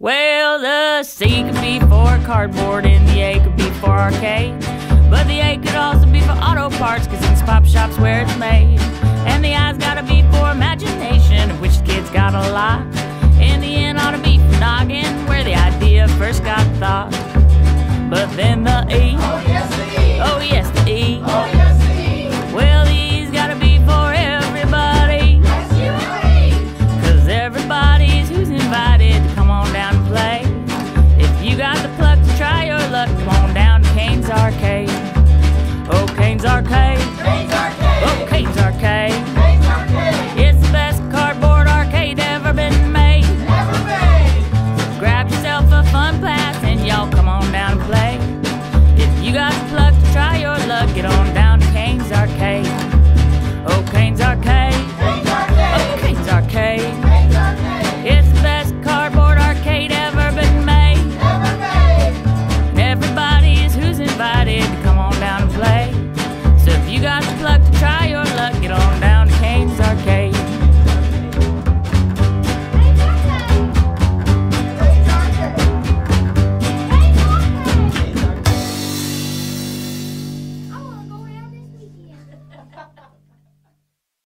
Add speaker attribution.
Speaker 1: Well, the C could be for cardboard and the A could be for arcade. But the A could also be for auto parts, cause it's pop shops where it's made. And the I's gotta be for imagination, of which the kids got a lot. And the N ought to be for noggin, where the idea first got thought. But then the E, got the pluck to try your luck, come on down to Caine's Arcade. Oh, Caine's Arcade.
Speaker 2: Caine's
Speaker 1: Oh,
Speaker 2: Arcade.
Speaker 1: Caine's Arcade.
Speaker 2: Caine's Arcade.
Speaker 1: It's the best cardboard arcade ever been made.
Speaker 2: Ever made.
Speaker 1: Grab yourself a fun pack